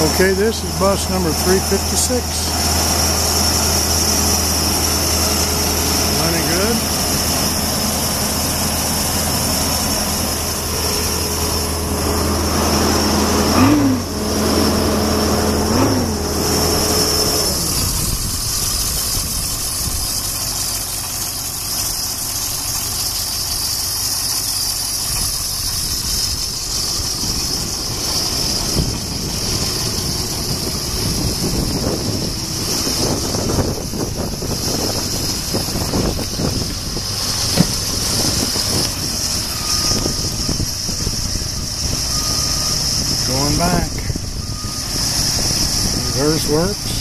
Okay, this is bus number 356. Going back. Reverse works.